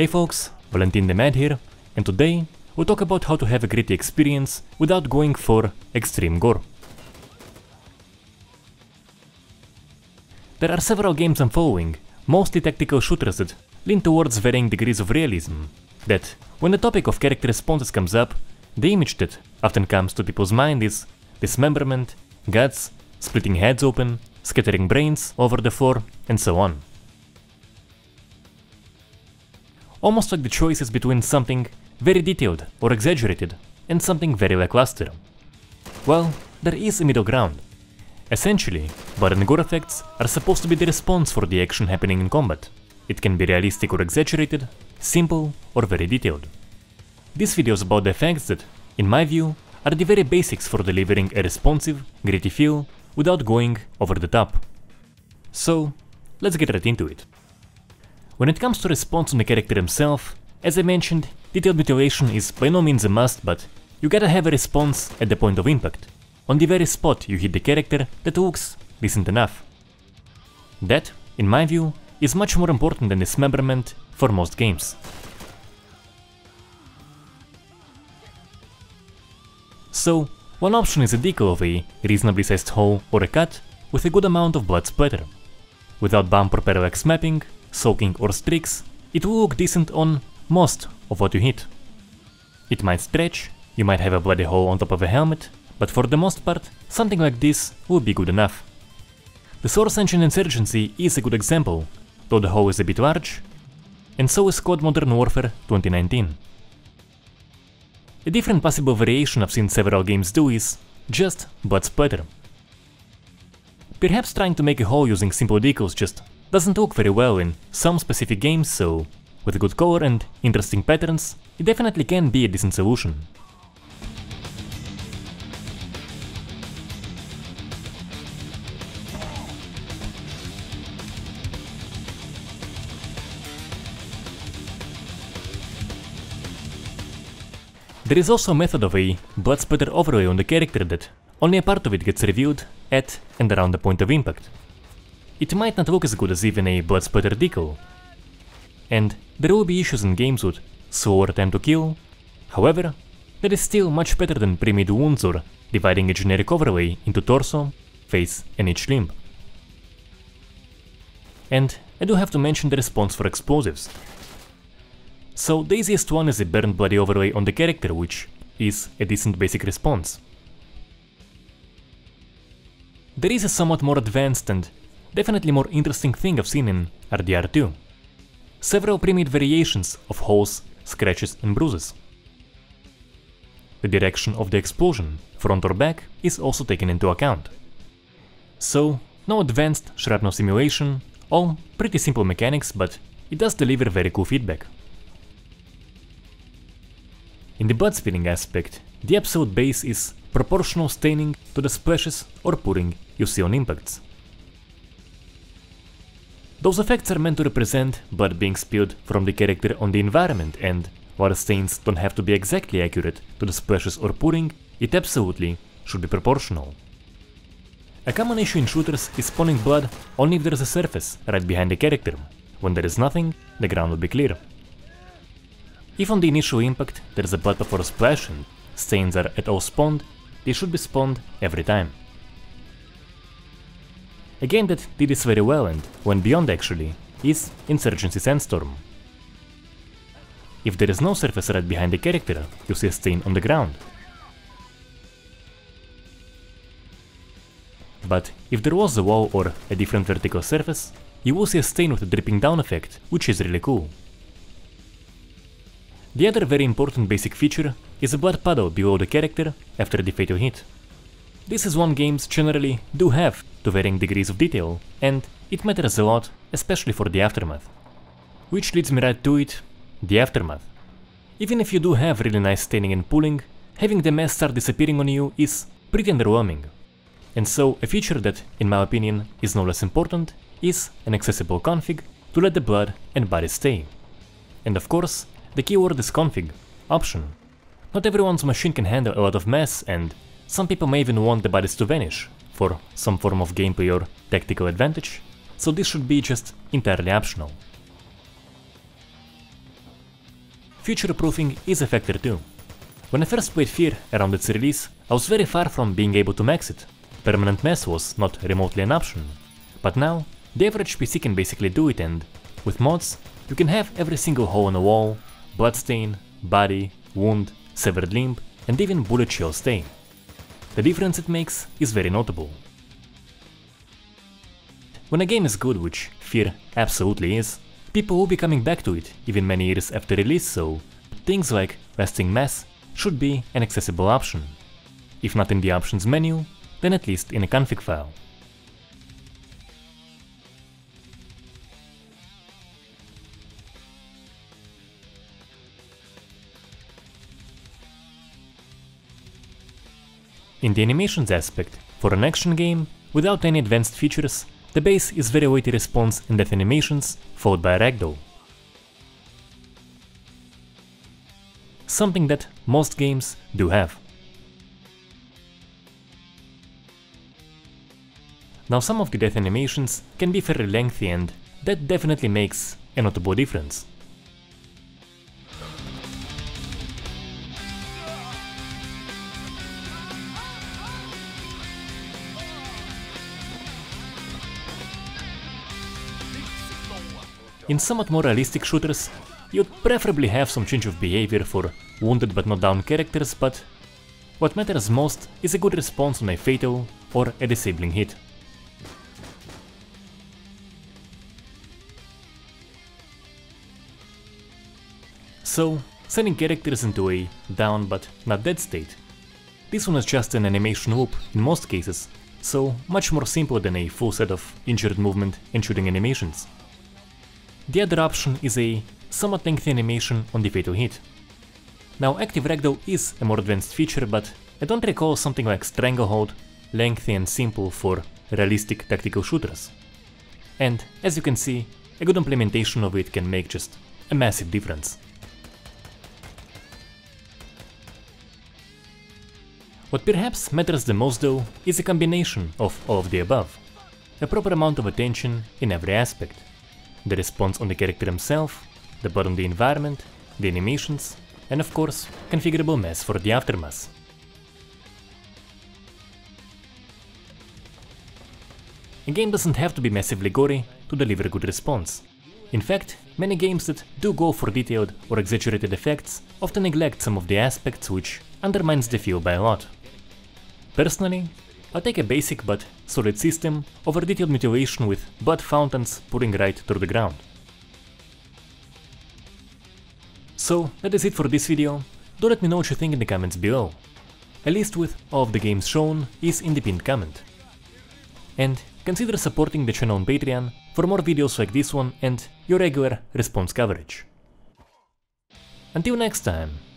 Hey folks, Valentin the Mad here, and today we'll talk about how to have a gritty experience without going for extreme gore. There are several games I'm following, mostly tactical shooters that lean towards varying degrees of realism, that when the topic of character responses comes up, the image that often comes to people's mind is dismemberment, guts, splitting heads open, scattering brains over the floor, and so on. Almost like the choice is between something very detailed or exaggerated and something very lackluster. Well, there is a middle ground. Essentially, blood and gore effects are supposed to be the response for the action happening in combat. It can be realistic or exaggerated, simple or very detailed. This video is about the effects that, in my view, are the very basics for delivering a responsive, gritty feel without going over the top. So, let's get right into it. When it comes to response on the character himself, as I mentioned, detailed mutilation is by no means a must, but you gotta have a response at the point of impact, on the very spot you hit the character that looks decent enough. That, in my view, is much more important than dismemberment for most games. So, one option is a decal of a reasonably sized hole or a cut with a good amount of blood splatter. Without bump or parallax mapping, soaking or streaks, it will look decent on most of what you hit. It might stretch, you might have a bloody hole on top of a helmet, but for the most part, something like this will be good enough. The Source Engine Insurgency is a good example, though the hole is a bit large, and so is COD Modern Warfare 2019. A different possible variation I've seen several games do is just blood splatter. Perhaps trying to make a hole using simple decals just doesn't work very well in some specific games, so with good color and interesting patterns, it definitely can be a decent solution. There is also a method of a blood splatter overlay on the character that only a part of it gets revealed at and around the point of impact. It might not look as good as even a blood splatter decal, and there will be issues in games with slower time to kill, however, that is still much better than pre-made wounds or dividing a generic overlay into torso, face and each limb. And I do have to mention the response for explosives. So the easiest one is a burned bloody overlay on the character, which is a decent basic response. There is a somewhat more advanced and definitely more interesting thing I've seen in RDR2. Several pre-made variations of holes, scratches and bruises. The direction of the explosion, front or back, is also taken into account. So, no advanced shrapnel simulation, all pretty simple mechanics, but it does deliver very cool feedback. In the blood spilling aspect, the absolute base is proportional staining to the splashes or pouring you see on impacts. Those effects are meant to represent blood being spilled from the character on the environment and, while stains don't have to be exactly accurate to the splashes or pouring, it absolutely should be proportional. A common issue in shooters is spawning blood only if there is a surface right behind the character. When there is nothing, the ground will be clear. If on the initial impact there is a blood before a splash and stains are at all spawned, they should be spawned every time. A game that did this very well and went beyond actually is Insurgency Sandstorm. If there is no surface right behind the character, you see a stain on the ground. But if there was a wall or a different vertical surface, you will see a stain with a dripping down effect, which is really cool. The other very important basic feature is a blood puddle below the character after the fatal hit. This is one games generally do have to varying degrees of detail, and it matters a lot, especially for the aftermath. Which leads me right to it, the aftermath. Even if you do have really nice staining and pooling, having the mess start disappearing on you is pretty underwhelming. And so a feature that, in my opinion, is no less important is an accessible config to let the blood and body stay. And of course, the keyword is config, option. Not everyone's machine can handle a lot of mess and some people may even want the bodies to vanish for some form of gameplay or tactical advantage, so this should be just entirely optional. future-proofing is a factor too. When I first played F.E.A.R. around its release, I was very far from being able to max it. Permanent mass was not remotely an option. But now, the average PC can basically do it and, with mods, you can have every single hole in a wall, bloodstain, body, wound, severed limb, and even bullet shell stain. The difference it makes is very notable. When a game is good, which F.E.A.R. absolutely is, people will be coming back to it even many years after release, so things like resting mass should be an accessible option. If not in the options menu, then at least in a config file. In the animations aspect, for an action game, without any advanced features, the base is very weighty response and death animations, followed by ragdoll. Something that most games do have. Now some of the death animations can be fairly lengthy and that definitely makes a notable difference. In somewhat more realistic shooters, you'd preferably have some change of behavior for wounded but not down characters, but what matters most is a good response on a fatal or a disabling hit. So, sending characters into a down but not dead state. This one is just an animation loop in most cases, so much more simple than a full set of injured movement and shooting animations. The other option is a somewhat lengthy animation on the fatal hit. Now active ragdoll is a more advanced feature, but I don't recall something like Stranglehold lengthy and simple for realistic tactical shooters. And as you can see, a good implementation of it can make just a massive difference. What perhaps matters the most though is a combination of all of the above. A proper amount of attention in every aspect the response on the character himself, the bot on the environment, the animations, and of course, configurable mass for the aftermath. A game doesn't have to be massively gory to deliver a good response. In fact, many games that do go for detailed or exaggerated effects often neglect some of the aspects which undermines the feel by a lot. Personally, I'll take a basic but solid system over detailed mutilation with blood fountains pouring right through the ground. So that is it for this video, do let me know what you think in the comments below. A list with all of the games shown is in the pinned comment. And consider supporting the channel on Patreon for more videos like this one and your regular response coverage. Until next time!